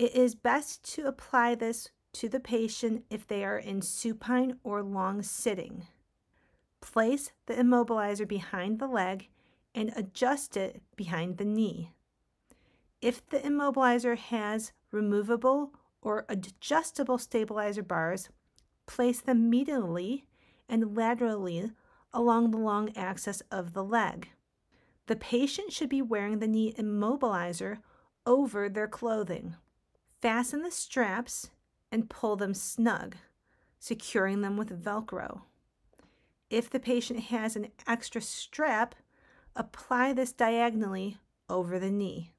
It is best to apply this to the patient if they are in supine or long sitting. Place the immobilizer behind the leg and adjust it behind the knee. If the immobilizer has removable or adjustable stabilizer bars, place them medially and laterally along the long axis of the leg. The patient should be wearing the knee immobilizer over their clothing. Fasten the straps and pull them snug, securing them with Velcro. If the patient has an extra strap, apply this diagonally over the knee.